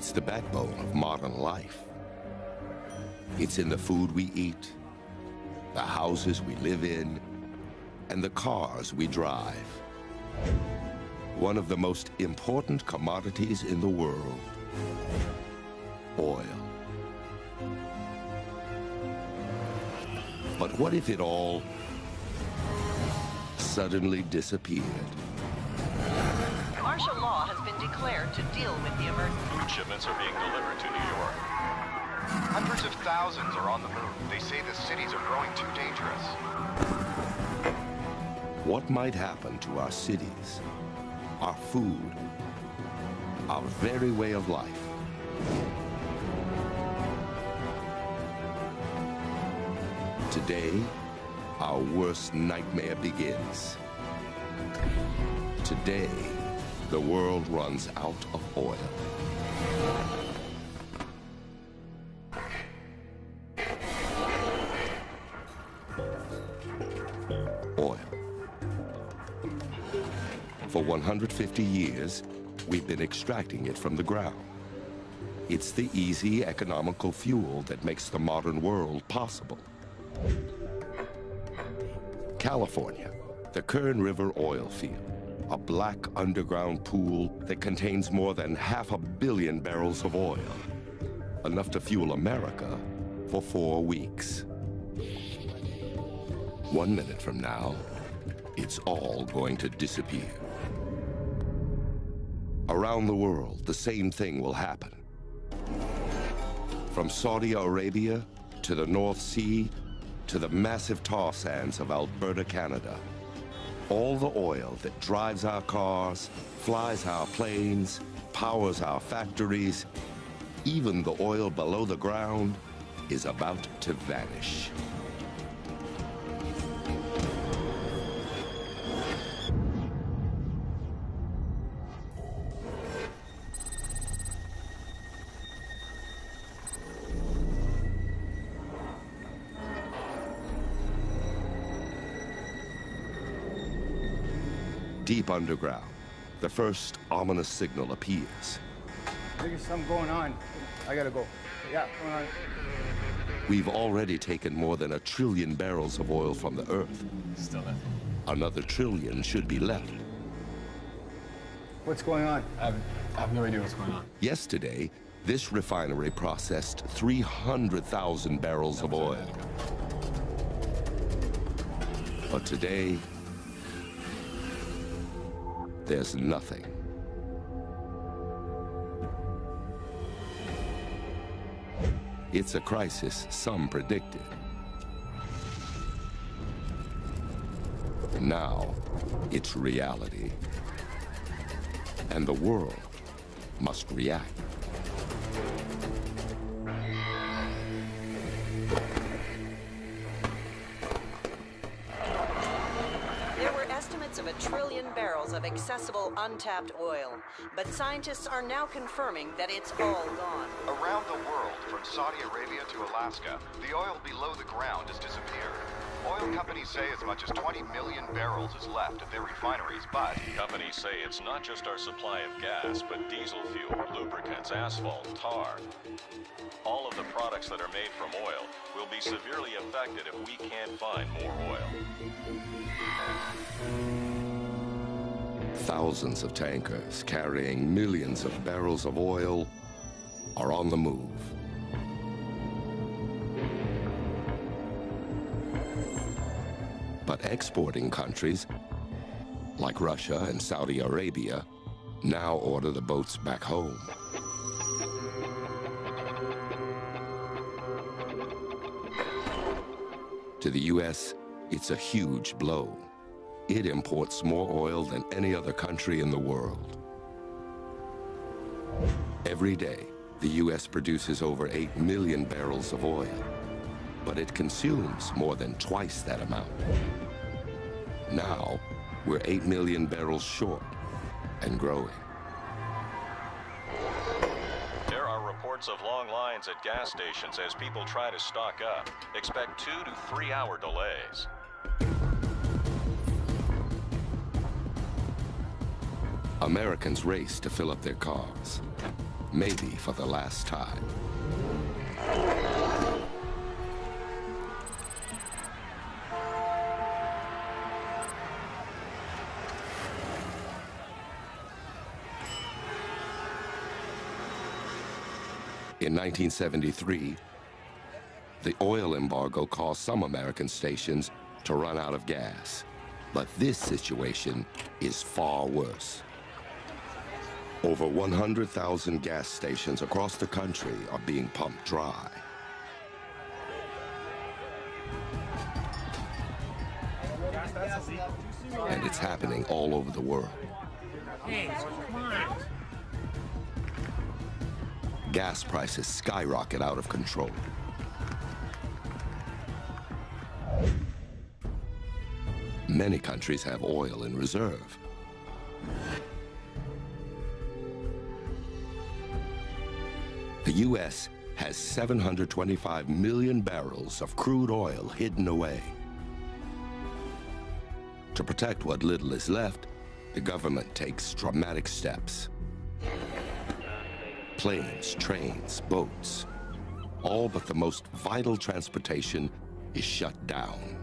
It's the backbone of modern life. It's in the food we eat, the houses we live in, and the cars we drive. One of the most important commodities in the world, oil. But what if it all suddenly disappeared? Martial law has declared to deal with the emergency. Food shipments are being delivered to New York. Hundreds of thousands are on the move. They say the cities are growing too dangerous. What might happen to our cities, our food, our very way of life? Today, our worst nightmare begins. Today, the world runs out of oil. Oil. For 150 years, we've been extracting it from the ground. It's the easy, economical fuel that makes the modern world possible. California, the Kern River oil field, a black underground pool that contains more than half a billion barrels of oil, enough to fuel America for four weeks. One minute from now, it's all going to disappear. Around the world, the same thing will happen. From Saudi Arabia to the North Sea to the massive tar sands of Alberta, Canada. All the oil that drives our cars, flies our planes, powers our factories, even the oil below the ground is about to vanish. Deep underground, the first ominous signal appears. There's something going on. I gotta go. Yeah, going on. We've already taken more than a trillion barrels of oil from the Earth. Still nothing. Another trillion should be left. What's going on? I have, I have no idea what's going on. Yesterday, this refinery processed 300,000 barrels of oil. But today, there's nothing. It's a crisis some predicted. Now, it's reality. And the world must react. Untapped oil, but scientists are now confirming that it's all gone. Around the world, from Saudi Arabia to Alaska, the oil below the ground has disappeared. Oil companies say as much as 20 million barrels is left at their refineries, but Companies say it's not just our supply of gas, but diesel fuel, lubricants, asphalt, tar. All of the products that are made from oil will be severely affected if we can't find more oil. Thousands of tankers carrying millions of barrels of oil are on the move. But exporting countries, like Russia and Saudi Arabia, now order the boats back home. To the U.S., it's a huge blow. It imports more oil than any other country in the world. Every day, the U.S. produces over 8 million barrels of oil, but it consumes more than twice that amount. Now, we're 8 million barrels short and growing. There are reports of long lines at gas stations as people try to stock up. Expect two to three hour delays. Americans race to fill up their cars. maybe for the last time. In 1973, the oil embargo caused some American stations to run out of gas. But this situation is far worse. Over 100,000 gas stations across the country are being pumped dry. And it's happening all over the world. Gas prices skyrocket out of control. Many countries have oil in reserve. U.S. has 725 million barrels of crude oil hidden away. To protect what little is left, the government takes dramatic steps. Planes, trains, boats, all but the most vital transportation is shut down.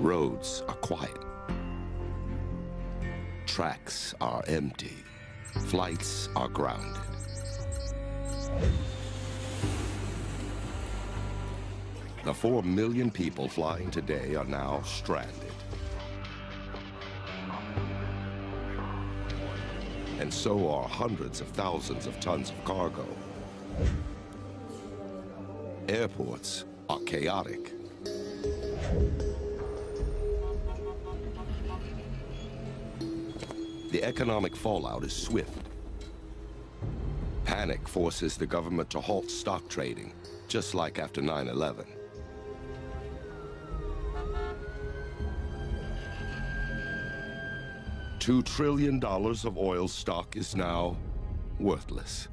Roads are quiet. Tracks are empty. Flights are grounded. The four million people flying today are now stranded. And so are hundreds of thousands of tons of cargo. Airports are chaotic. The economic fallout is swift. Panic forces the government to halt stock trading, just like after 9-11. Two trillion dollars of oil stock is now worthless.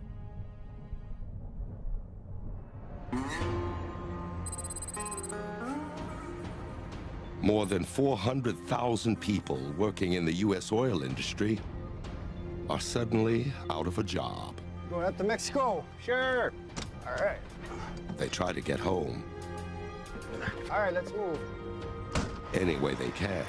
More than 400,000 people working in the U.S. oil industry are suddenly out of a job. Going up to Mexico. Sure. All right. They try to get home All right, let's move. any way they can.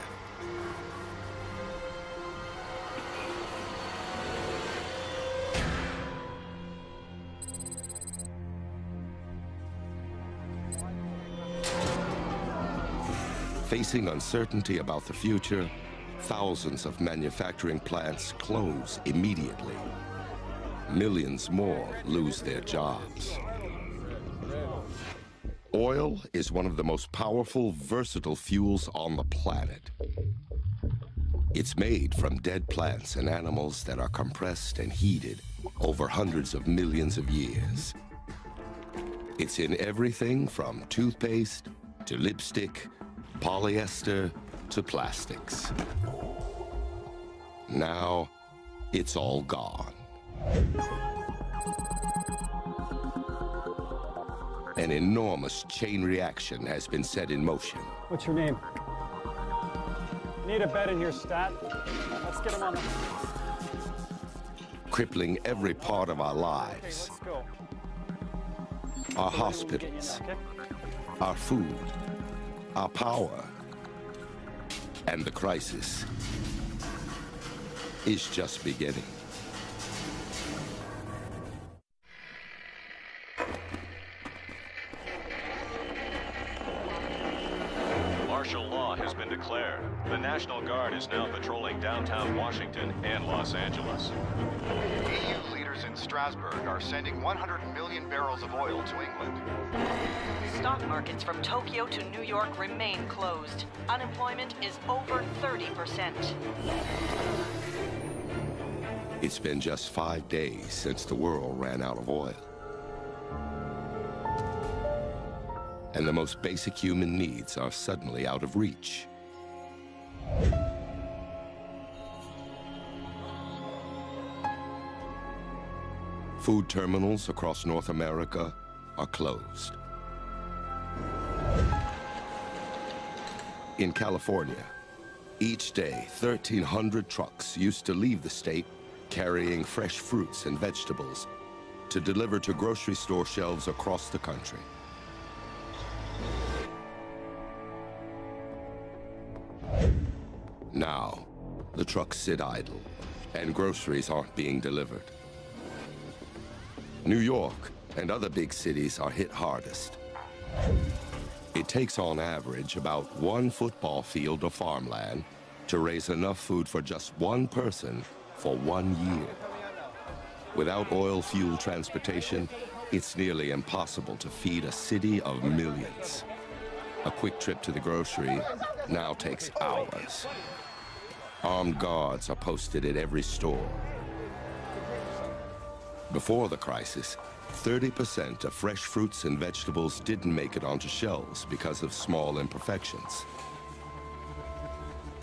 Facing uncertainty about the future, thousands of manufacturing plants close immediately. Millions more lose their jobs. Oil is one of the most powerful, versatile fuels on the planet. It's made from dead plants and animals that are compressed and heated over hundreds of millions of years. It's in everything from toothpaste to lipstick, polyester to plastics. Now, it's all gone. An enormous chain reaction has been set in motion. What's your name? Need a bed in here, Stat. Let's get him on the. crippling every part of our Okay, lives, let's go. our We'll get you hospitals, our food, our power, and the crisis is just beginning. Martial law has been declared. The National Guard is now patrolling downtown Washington and Los Angeles. EU Strasbourg are sending 100 million barrels of oil to England. Stock markets from Tokyo to New York remain closed. Unemployment is over 30%. It's been just five days since the world ran out of oil. And the most basic human needs are suddenly out of reach. Food terminals across North America are closed. In California, Each day, 1,300 trucks used to leave the state carrying fresh fruits and vegetables to deliver to grocery store shelves across the country. Now, the trucks sit idle, and groceries aren't being delivered. New York and other big cities are hit hardest. It takes on average about one football field of farmland to raise enough food for just one person for one year. Without oil fuel transportation, it's nearly impossible to feed a city of millions. A quick trip to the grocery now takes hours. Armed guards are posted at every store. Before the crisis, 30% of fresh fruits and vegetables didn't make it onto shelves because of small imperfections.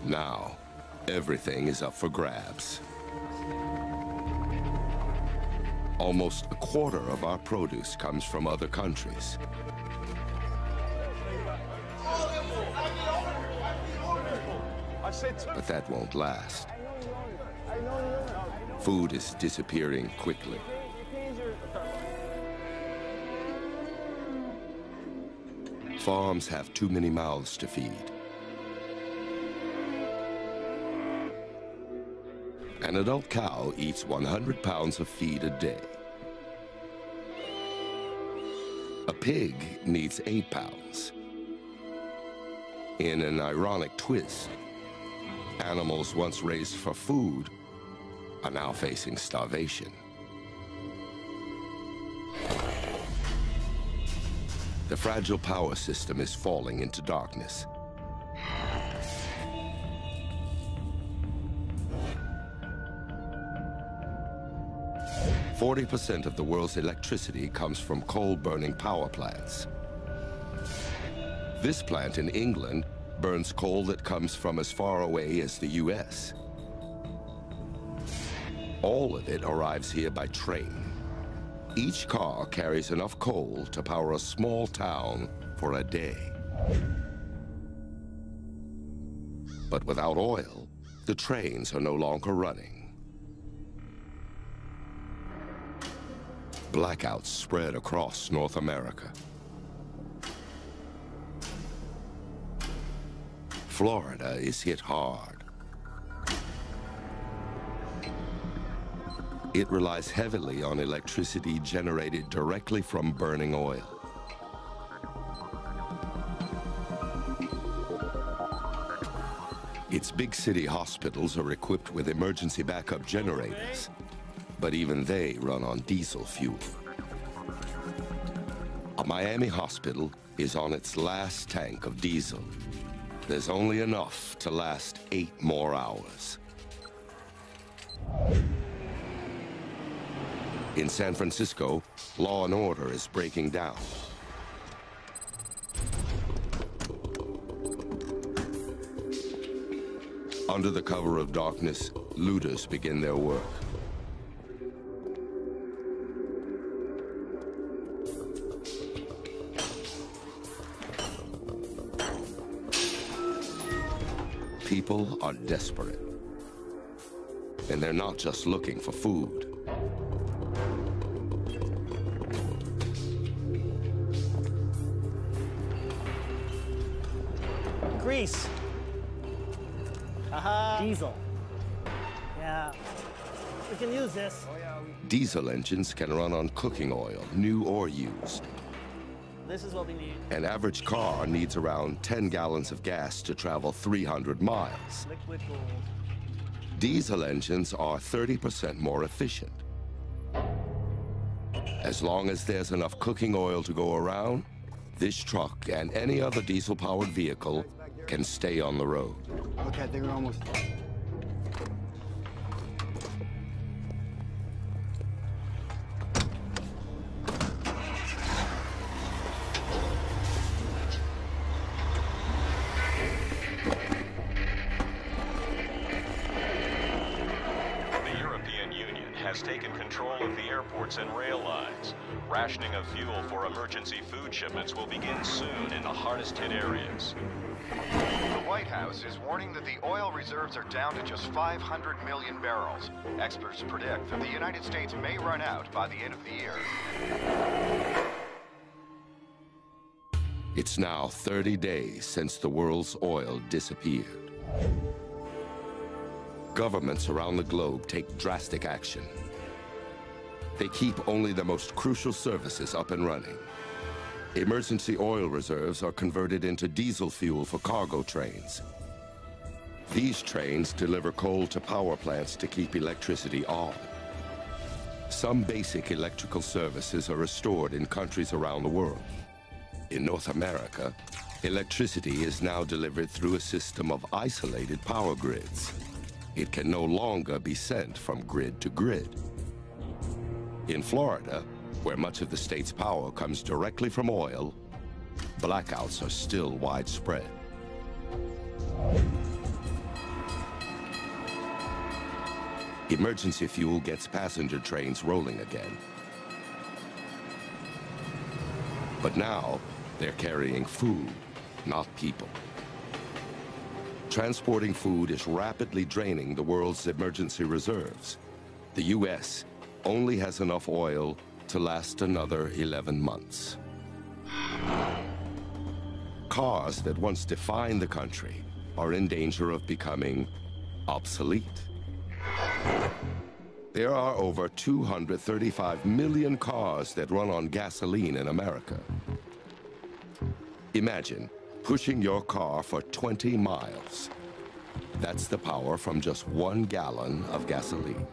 Now, everything is up for grabs. Almost a quarter of our produce comes from other countries. But that won't last. Food is disappearing quickly. Farms have too many mouths to feed. An adult cow eats 100 pounds of feed a day. A pig needs 8 pounds. In an ironic twist, animals once raised for food are now facing starvation. The fragile power system is falling into darkness. Forty percent of the world's electricity comes from coal-burning power plants. This plant in England burns coal that comes from as far away as the U.S. All of it arrives here by train. Each car carries enough coal to power a small town for a day. But without oil, the trains are no longer running. Blackouts spread across North America. Florida is hit hard. It relies heavily on electricity generated directly from burning oil. Its big city hospitals are equipped with emergency backup generators, but even they run on diesel fuel. A Miami hospital is on its last tank of diesel. There's only enough to last eight more hours. In San Francisco, law and order is breaking down. Under the cover of darkness, looters begin their work. People are desperate. And they're not just looking for food. Grease. Haha. Diesel. Yeah. We can use this. Diesel engines can run on cooking oil, new or used. This is what we need. An average car needs around 10 gallons of gas to travel 300 miles. Liquid gold. Diesel engines are 30% more efficient. As long as there's enough cooking oil to go around, this truck and any other diesel-powered vehicle can stay on the road. Okay, almost. Reserves are down to just 500 million barrels. Experts predict that the United States may run out by the end of the year. It's now 30 days since the world's oil disappeared. Governments around the globe take drastic action. They keep only the most crucial services up and running. Emergency oil reserves are converted into diesel fuel for cargo trains. These trains deliver coal to power plants to keep electricity on. Some basic electrical services are restored in countries around the world. In North America, electricity is now delivered through a system of isolated power grids. It can no longer be sent from grid to grid. In Florida, where much of the state's power comes directly from oil, blackouts are still widespread. Emergency fuel gets passenger trains rolling again. But now, they're carrying food, not people. Transporting food is rapidly draining the world's emergency reserves. The U.S. only has enough oil to last another 11 months. Cars that once defined the country are in danger of becoming obsolete. There are over 235 million cars that run on gasoline in America. Imagine pushing your car for 20 miles. That's the power from just one gallon of gasoline.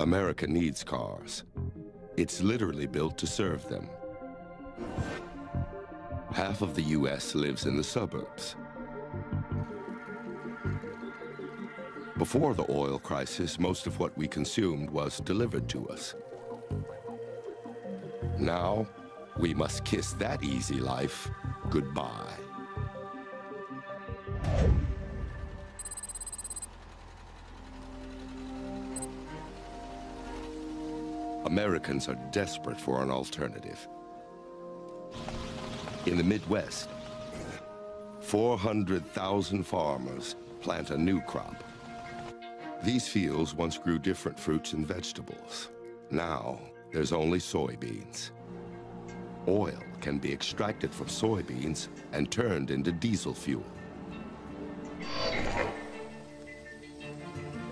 America needs cars. It's literally built to serve them. Half of the U.S. lives in the suburbs. Before the oil crisis, most of what we consumed was delivered to us. Now, we must kiss that easy life goodbye. Americans are desperate for an alternative. In the Midwest, 400,000 farmers plant a new crop. These fields once grew different fruits and vegetables. Now, there's only soybeans. Oil can be extracted from soybeans and turned into diesel fuel.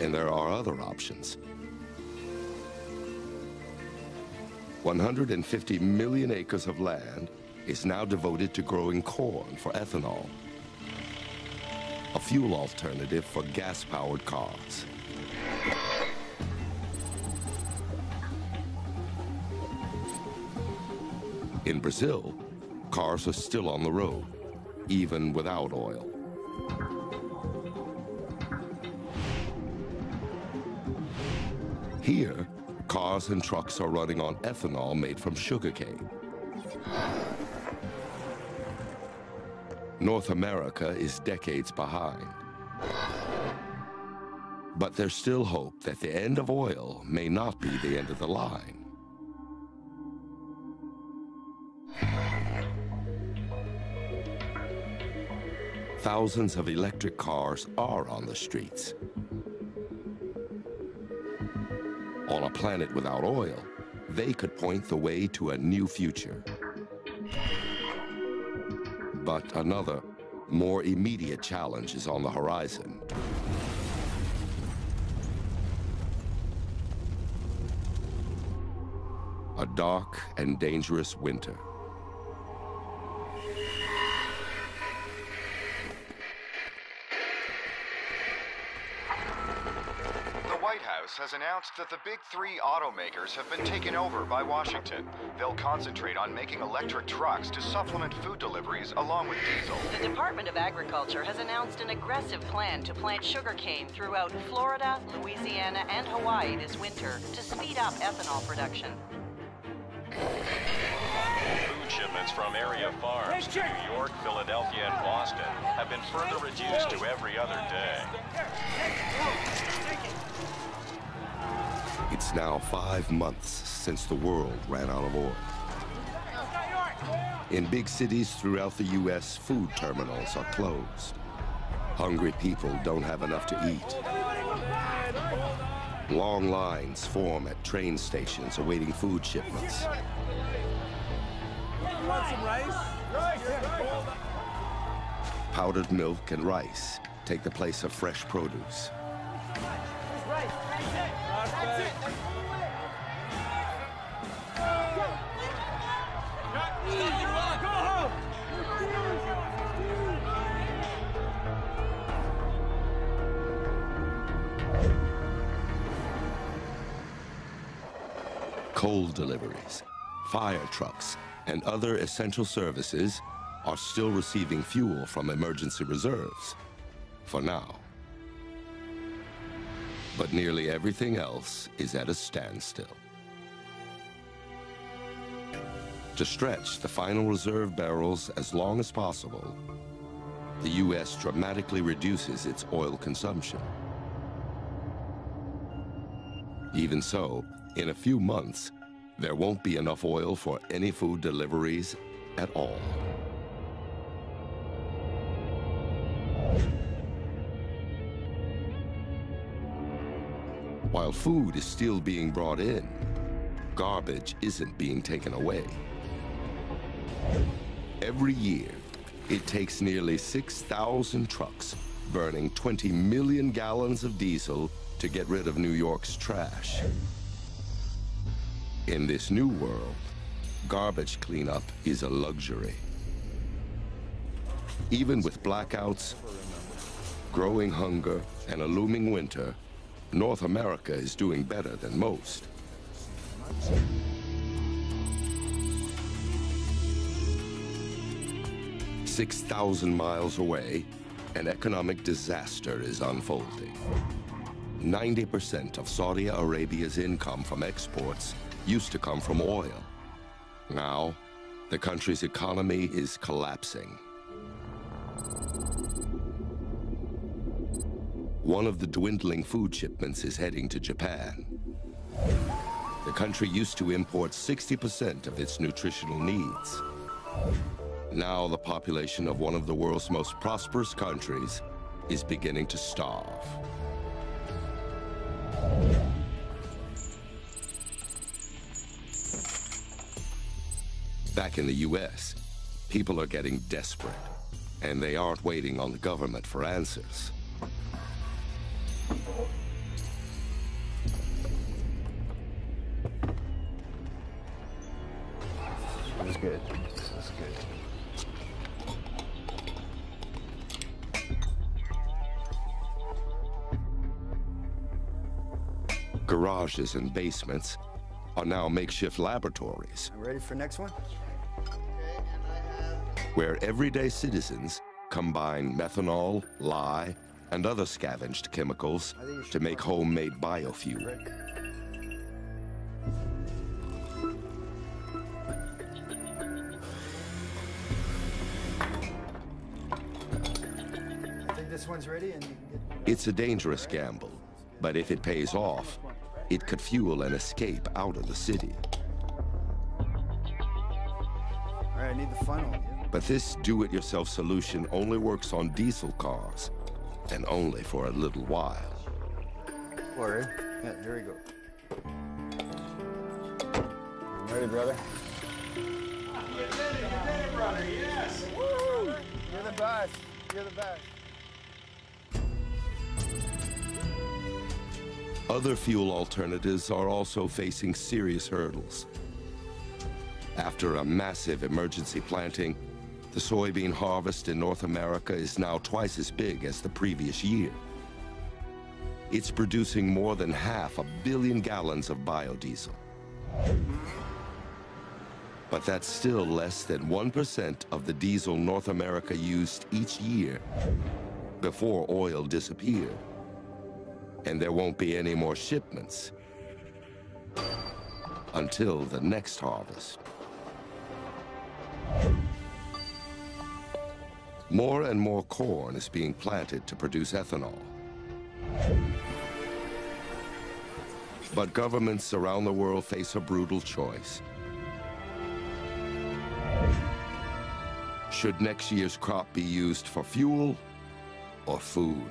And there are other options. 150 million acres of land is now devoted to growing corn for ethanol, a fuel alternative for gas-powered cars. In Brazil, cars are still on the road, even without oil. Here, cars and trucks are running on ethanol made from sugarcane. North America is decades behind. But there's still hope that the end of oil may not be the end of the line. Thousands of electric cars are on the streets. On a planet without oil, they could point the way to a new future. But another, more immediate challenge is on the horizon. A dark and dangerous winter. The White House has announced that the big three automakers have been taken over by Washington. They'll concentrate on making electric trucks to supplement food deliveries along with diesel. The Department of Agriculture has announced an aggressive plan to plant sugarcane throughout Florida, Louisiana, and Hawaii this winter to speed up ethanol production. Food shipments from area farms to New York, Philadelphia, and Boston have been further reduced to every other day. It's now five months since the world ran out of oil. In big cities throughout the U.S., food terminals are closed. Hungry people don't have enough to eat. Long lines form at train stations awaiting food shipments. Powdered milk and rice take the place of fresh produce. Coal deliveries, fire trucks, and other essential services are still receiving fuel from emergency reserves. For now. But nearly everything else is at a standstill. To stretch the final reserve barrels as long as possible, the U.S. dramatically reduces its oil consumption. Even so, in a few months, there won't be enough oil for any food deliveries at all. While food is still being brought in, garbage isn't being taken away. Every year, it takes nearly 6,000 trucks burning 20 million gallons of diesel to get rid of New York's trash. In this new world, garbage cleanup is a luxury. Even with blackouts, growing hunger, and a looming winter, North America is doing better than most. Six thousand miles away, an economic disaster is unfolding. 90% of Saudi Arabia's income from exports used to come from oil. Now, the country's economy is collapsing. One of the dwindling food shipments is heading to Japan. The country used to import 60% of its nutritional needs. Now the population of one of the world's most prosperous countries is beginning to starve. Back in the US, people are getting desperate, and they aren't waiting on the government for answers. This is good. This is good. Garages and basements are now makeshift laboratories Ready for next one? Where everyday citizens combine methanol, lye, and other scavenged chemicals to make homemade biofuel. I think this one's ready and you can get... It's a dangerous gamble, but if it pays off, it could fuel an escape out of the city. All right, I need the funnel. But this do-it-yourself solution only works on diesel cars, and only for a little while. Right. Yeah, there we go. I'm ready, brother. You did it, you did it, brother, yes! Woo! You're the best. You're the best. Other fuel alternatives are also facing serious hurdles. After a massive emergency planting, the soybean harvest in North America is now twice as big as the previous year. It's producing more than half a billion gallons of biodiesel. But that's still less than 1% of the diesel North America used each year before oil disappeared. And there won't be any more shipments until the next harvest. More and more corn is being planted to produce ethanol. But governments around the world face a brutal choice. Should next year's crop be used for fuel or food?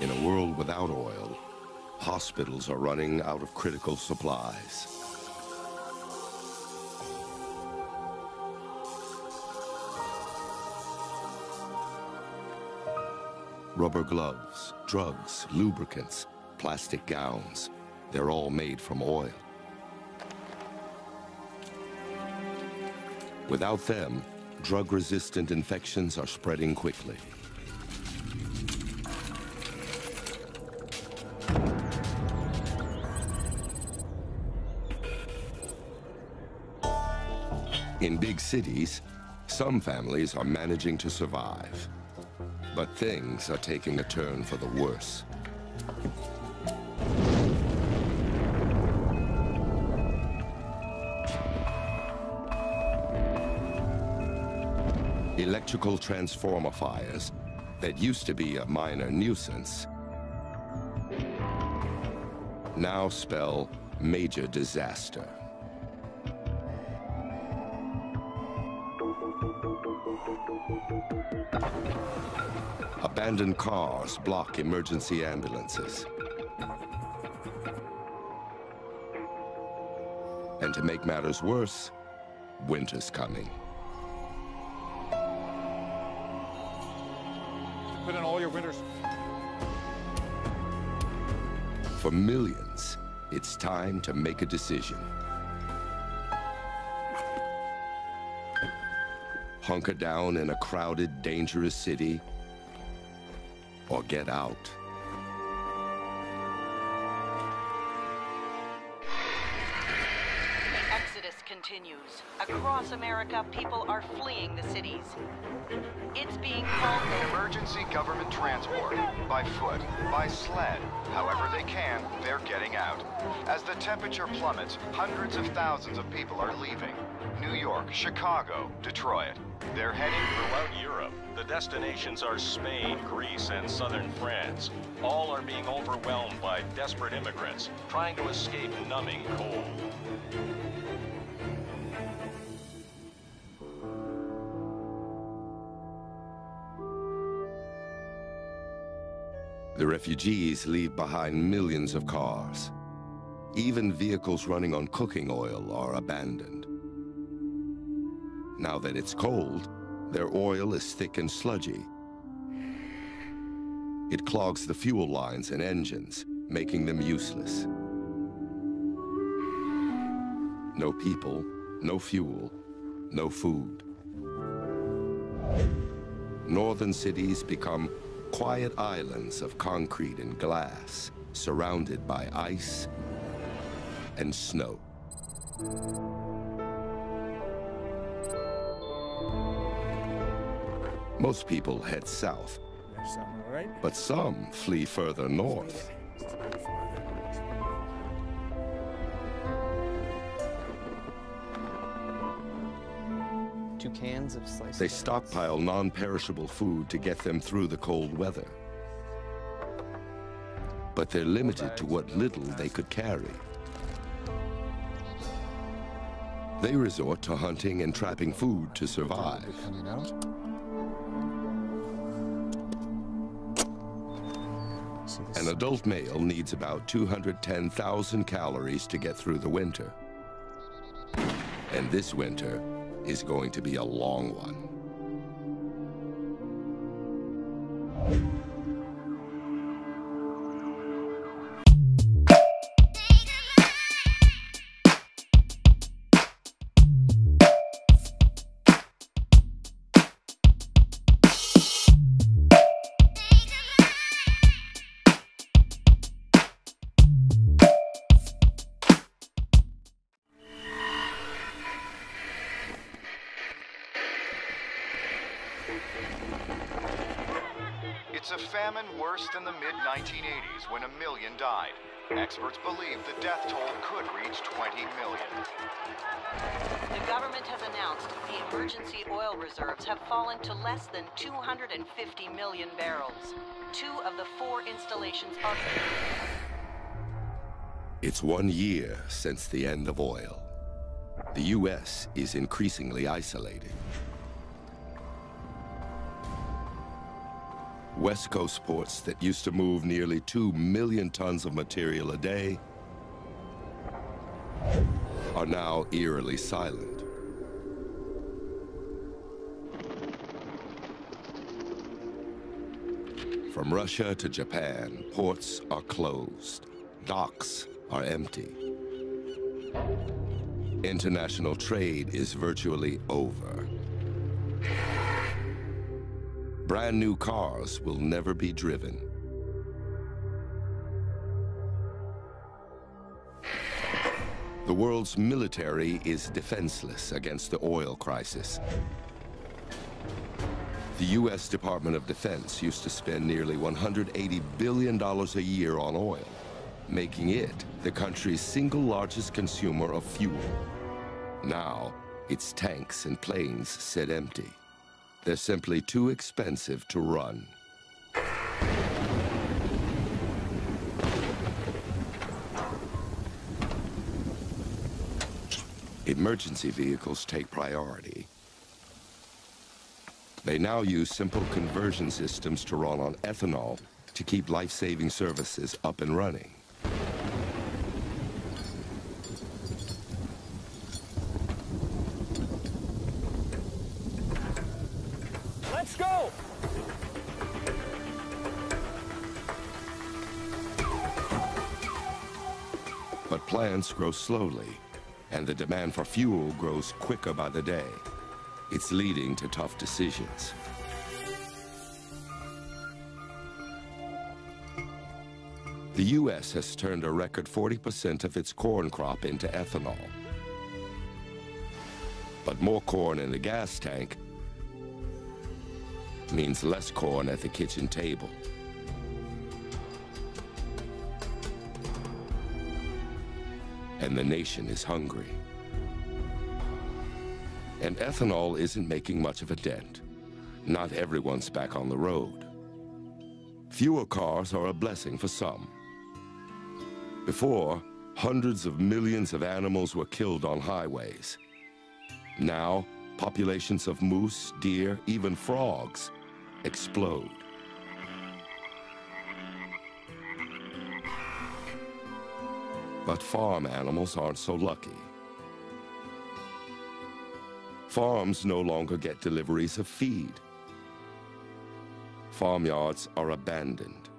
In a world without oil, hospitals are running out of critical supplies. Rubber gloves, drugs, lubricants, plastic gowns, they're all made from oil. Without them, drug-resistant infections are spreading quickly. In big cities, some families are managing to survive. But things are taking a turn for the worse. Electrical transformer fires that used to be a minor nuisance now spell major disaster. Abandoned cars block emergency ambulances. And to make matters worse, winter's coming. Put in all your winters. For millions, it's time to make a decision. Hunker down in a crowded, dangerous city, or get out. The exodus continues. Across America, people are fleeing the cities. It's being called Emergency government transport. By foot, by sled. However they can, they're getting out. As the temperature plummets, hundreds of thousands of people are leaving. New York, Chicago, Detroit. They're heading Throughout Europe, the destinations are Spain, Greece, and southern France. All are being overwhelmed by desperate immigrants trying to escape numbing cold. The refugees leave behind millions of cars. Even vehicles running on cooking oil are abandoned. Now that it's cold, their oil is thick and sludgy. It clogs the fuel lines and engines, making them useless. No people, no fuel, no food. Northern cities become quiet islands of concrete and glass, surrounded by ice and snow. Most people head south, There's some, all right? but some flee further north. Two cans of sliced. They stockpile non-perishable food to get them through the cold weather. But they're limited to what little they could carry. They resort to hunting and trapping food to survive. An adult male needs about 210,000 calories to get through the winter. And this winter is going to be a long one. Fallen to less than 250 million barrels. Two of the four installations are... It's one year since the end of oil. The U.S. is increasingly isolated. West Coast ports that used to move nearly 2 million tons of material a day are now eerily silent. From Russia to Japan, ports are closed. Docks are empty. International trade is virtually over. Brand new cars will never be driven. The world's military is defenseless against the oil crisis. The U.S. Department of Defense used to spend nearly $180 billion a year on oil, making it the country's single largest consumer of fuel. Now, its tanks and planes sit empty. They're simply too expensive to run. Emergency vehicles take priority. They now use simple conversion systems to run on ethanol to keep life-saving services up and running. Let's go! But plants grow slowly, and the demand for fuel grows quicker by the day. It's leading to tough decisions. The U.S. has turned a record 40% of its corn crop into ethanol. But more corn in the gas tank means less corn at the kitchen table. And the nation is hungry. And ethanol isn't making much of a dent. Not everyone's back on the road. Fewer cars are a blessing for some. Before, hundreds of millions of animals were killed on highways. Now, populations of moose, deer, even frogs explode. But farm animals aren't so lucky. Farms no longer get deliveries of feed. Farmyards are abandoned.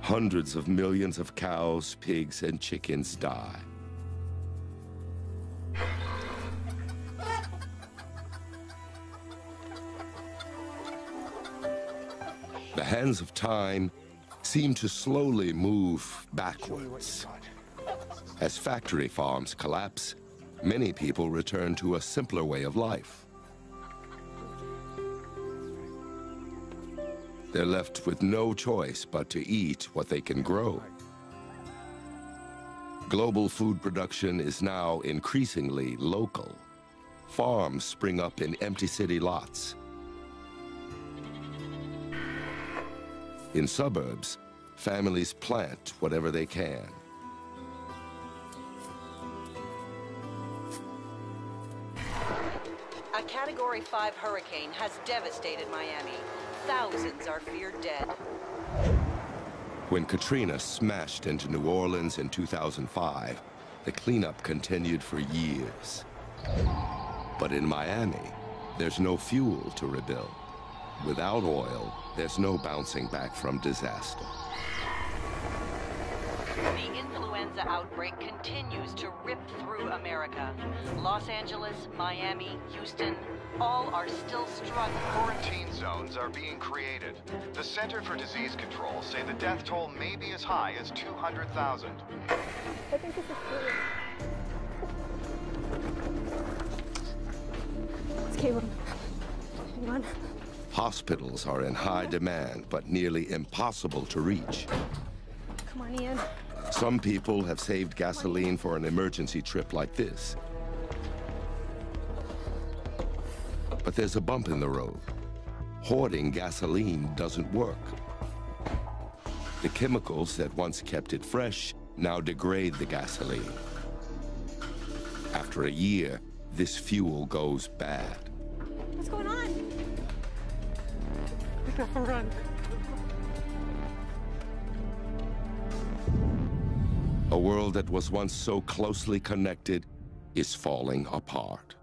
Hundreds of millions of cows, pigs, and chickens die. The hands of time seem to slowly move backwards. As factory farms collapse, many people return to a simpler way of life. They're left with no choice but to eat what they can grow. Global food production is now increasingly local. Farms spring up in empty city lots. In suburbs, families plant whatever they can. Category 5 hurricane has devastated Miami. Thousands are feared dead. When Katrina smashed into New Orleans in 2005, the cleanup continued for years. But in Miami, there's no fuel to rebuild. Without oil, there's no bouncing back from disaster. The influenza outbreak continues to rip through America. Los Angeles, Miami, Houston, all are still struggling. Quarantine zones are being created. The Center for Disease Control say the death toll may be as high as 200,000. I think this is cool. It's Caleb. Hang on. Hospitals are in high demand, but nearly impossible to reach. Come on, Ian. Some people have saved gasoline for an emergency trip like this. But there's a bump in the road. Hoarding gasoline doesn't work. The chemicals that once kept it fresh now degrade the gasoline. After a year, this fuel goes bad. What's going on? We gotta run. A world that was once so closely connected is falling apart.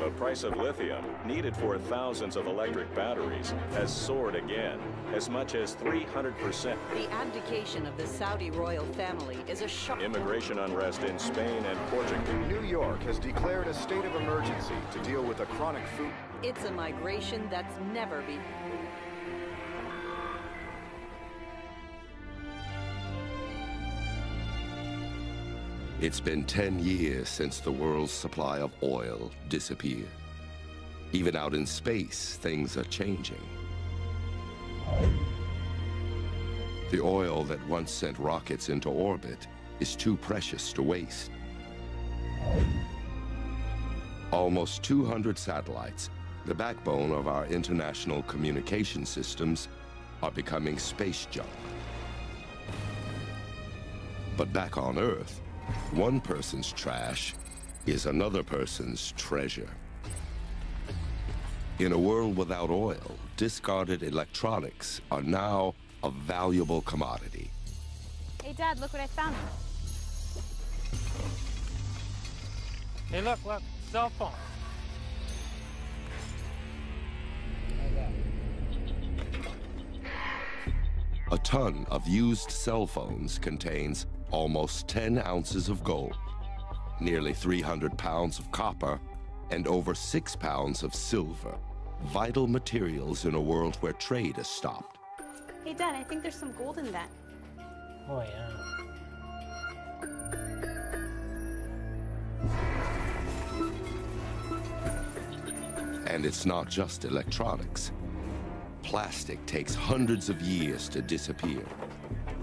The price of lithium, needed for thousands of electric batteries, has soared again, as much as 300%. The abdication of the Saudi royal family is a shock. Immigration unrest in Spain and Portugal. New York has declared a state of emergency to deal with a chronic food. It's a migration that's never been. It's been 10 years since the world's supply of oil disappeared. Even out in space, things are changing. The oil that once sent rockets into orbit is too precious to waste. Almost 200 satellites, the backbone of our international communication systems, are becoming space junk. But back on Earth, one person's trash is another person's treasure. In a world without oil, discarded electronics are now a valuable commodity. Hey, Dad, look what I found. Hey, look, look, cell phone. A ton of used cell phones contains almost 10 ounces of gold, nearly 300 pounds of copper, and over 6 pounds of silver, vital materials in a world where trade has stopped. Hey, Dad, I think there's some gold in that. Oh, yeah. And it's not just electronics. Plastic takes hundreds of years to disappear.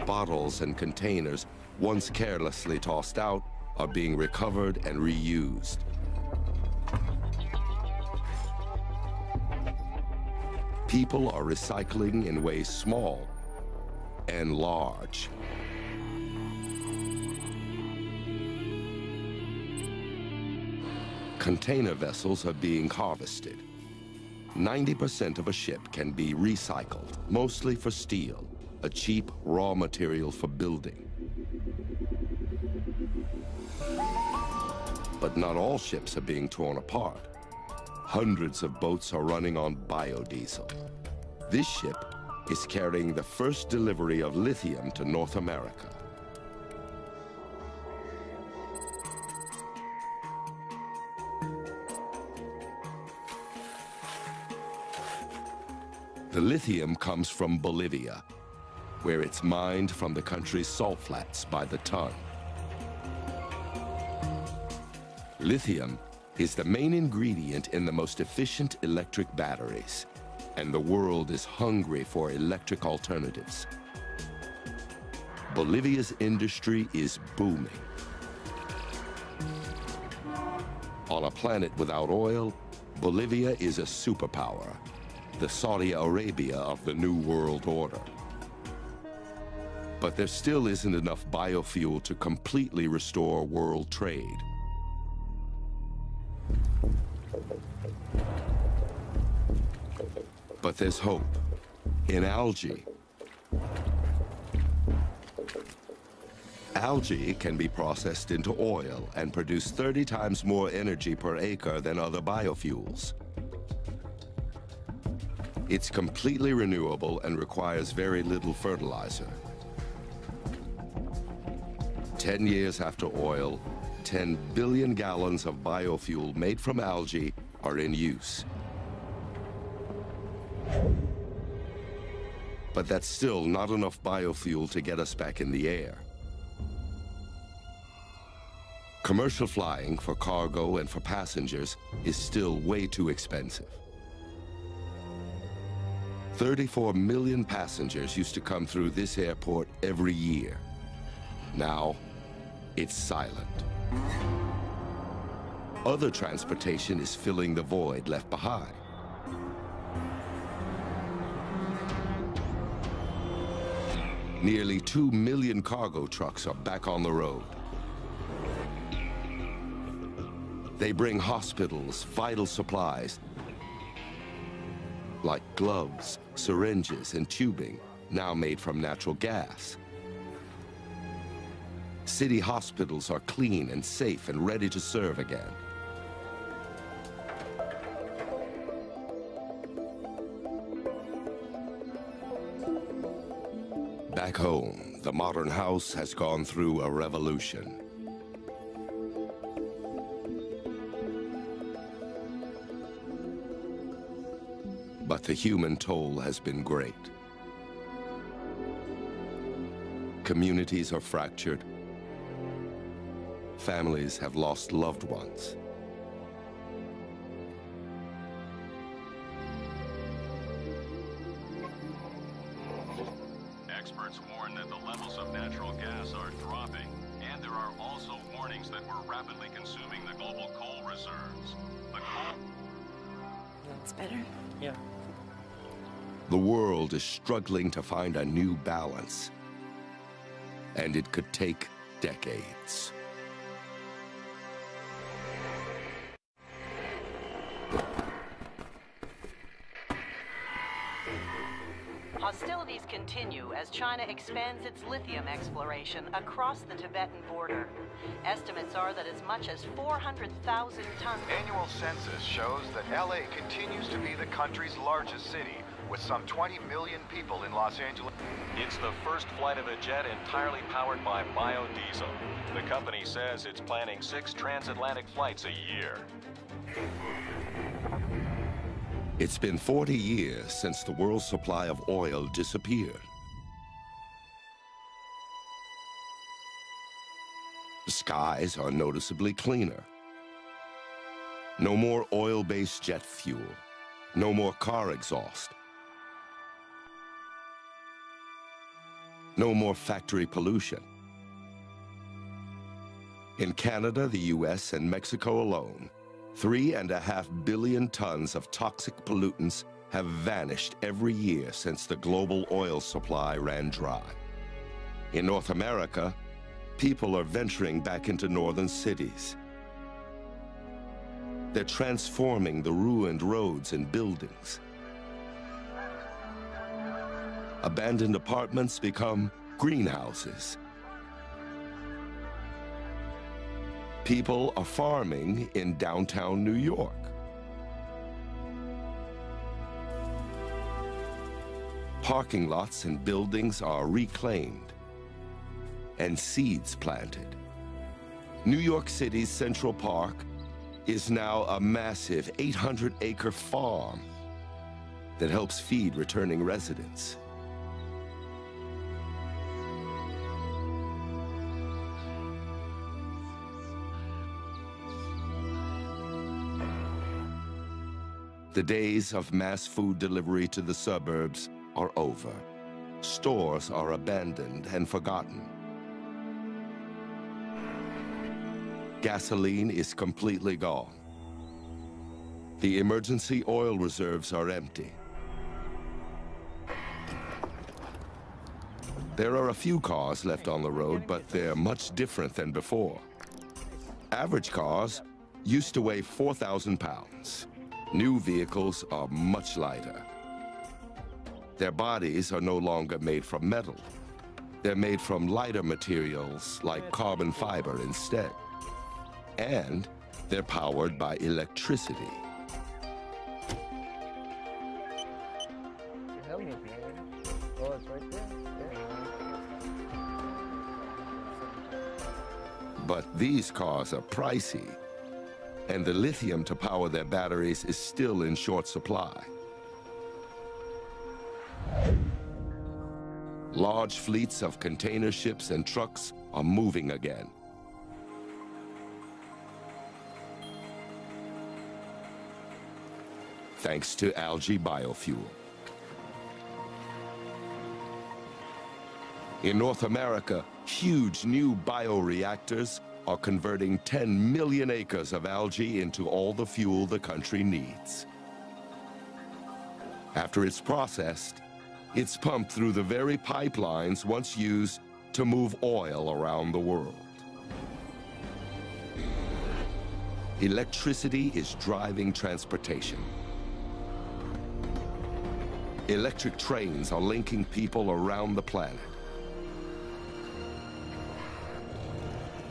Bottles and containers, once carelessly tossed out, are being recovered and reused. People are recycling in ways small and large. Container vessels are being harvested. 90% of a ship can be recycled, mostly for steel, a cheap raw material for building. But not all ships are being torn apart. Hundreds of boats are running on biodiesel. This ship is carrying the first delivery of lithium to North America. The lithium comes from Bolivia, where it's mined from the country's salt flats by the ton. Lithium is the main ingredient in the most efficient electric batteries, and the world is hungry for electric alternatives. Bolivia's industry is booming. On a planet without oil, Bolivia is a superpower, the Saudi Arabia of the New World Order. But there still isn't enough biofuel to completely restore world trade. But there's hope. In algae. Algae can be processed into oil and produce 30 times more energy per acre than other biofuels. It's completely renewable and requires very little fertilizer. 10 years after oil, 10 billion gallons of biofuel made from algae are in use. But that's still not enough biofuel to get us back in the air. Commercial flying for cargo and for passengers is still way too expensive. 34 million passengers used to come through this airport every year. Now, it's silent. Other transportation is filling the void left behind. Nearly 2 million cargo trucks are back on the road. They bring hospitals, vital supplies, gloves, syringes, and tubing, now made from natural gas. City hospitals are clean and safe and ready to serve again. Back home, the modern house has gone through a revolution. The human toll has been great. Communities are fractured. Families have lost loved ones. Experts warn that the levels of natural gas are dropping, and there are also warnings that we're rapidly consuming the global coal reserves. The coal... That's better. Yeah. The world is struggling to find a new balance. And it could take decades. Hostilities continue as China expands its lithium exploration across the Tibetan border. Estimates are that as much as 400,000 tons... Annual census shows that LA continues to be the country's largest city, with some 20 million people in Los Angeles. It's the first flight of a jet entirely powered by biodiesel. The company says it's planning six transatlantic flights a year. It's been 40 years since the world's supply of oil disappeared. The skies are noticeably cleaner. No more oil-based jet fuel. No more car exhaust. No more factory pollution. In Canada, the US, and Mexico alone, three and a half billion tons of toxic pollutants have vanished every year since the global oil supply ran dry. In North America, people are venturing back into northern cities. They're transforming the ruined roads and buildings. Abandoned apartments become greenhouses. People are farming in downtown New York. Parking lots and buildings are reclaimed and seeds planted. New York City's Central Park is now a massive 800-acre farm that helps feed returning residents. The days of mass food delivery to the suburbs are over. Stores are abandoned and forgotten. Gasoline is completely gone. The emergency oil reserves are empty. There are a few cars left on the road, but they're much different than before. Average cars used to weigh 4,000 pounds. New vehicles are much lighter. Their bodies are no longer made from metal. They're made from lighter materials like carbon fiber instead. And they're powered by electricity. But these cars are pricey, and the lithium to power their batteries is still in short supply. Large fleets of container ships and trucks are moving again. Thanks to algae biofuel. In North America, huge new bioreactors are converting 10 million acres of algae into all the fuel the country needs. After it's processed, it's pumped through the very pipelines once used to move oil around the world. Electricity is driving transportation. Electric trains are linking people around the planet.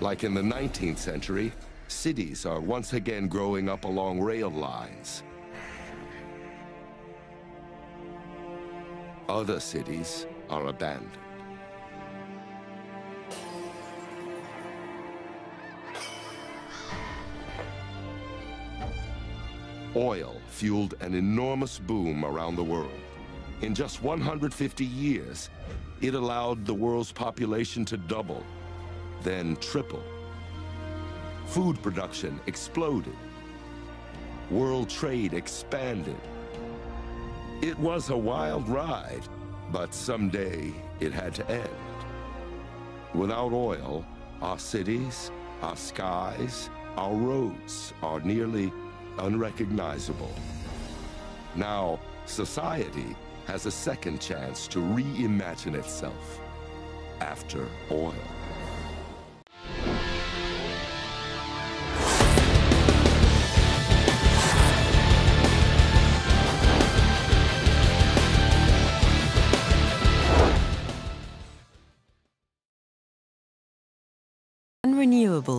Like in the 19th century, cities are once again growing up along rail lines. Other cities are abandoned. Oil fueled an enormous boom around the world. In just 150 years, it allowed the world's population to double, then triple. Food production exploded. World trade expanded. It was a wild ride, but someday it had to end. Without oil, our cities, our skies, our roads are nearly unrecognizable. Now, society has a second chance to reimagine itself after oil.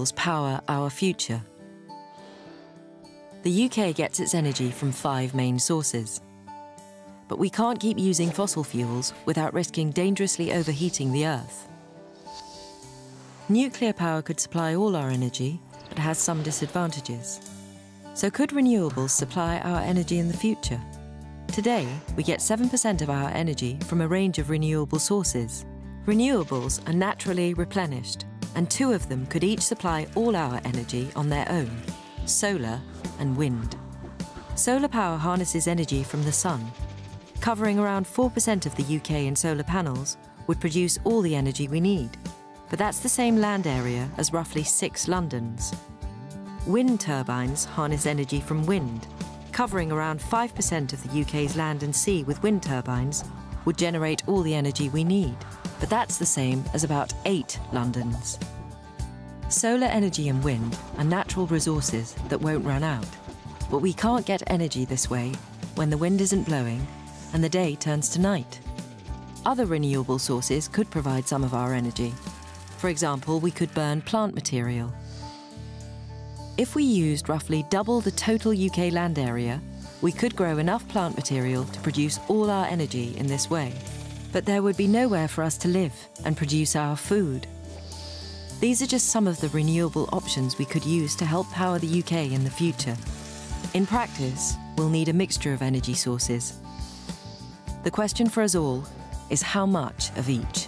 Renewables power our future. The UK gets its energy from five main sources. But we can't keep using fossil fuels without risking dangerously overheating the Earth. Nuclear power could supply all our energy, but has some disadvantages. So could renewables supply our energy in the future? Today, we get 7% of our energy from a range of renewable sources. Renewables are naturally replenished, and two of them could each supply all our energy on their own solar and wind. Solar power harnesses energy from the sun. Covering around 4% of the UK in solar panels would produce all the energy we need. But that's the same land area as roughly six Londons. Wind turbines harness energy from wind. Covering around 5% of the UK's land and sea with wind turbines would generate all the energy we need. But that's the same as about eight Londons. Solar energy and wind are natural resources that won't run out. But we can't get energy this way when the wind isn't blowing and the day turns to night. Other renewable sources could provide some of our energy. For example, we could burn plant material. If we used roughly double the total UK land area, we could grow enough plant material to produce all our energy in this way. But there would be nowhere for us to live and produce our food. These are just some of the renewable options we could use to help power the UK in the future. In practice, we'll need a mixture of energy sources. The question for us all is how much of each?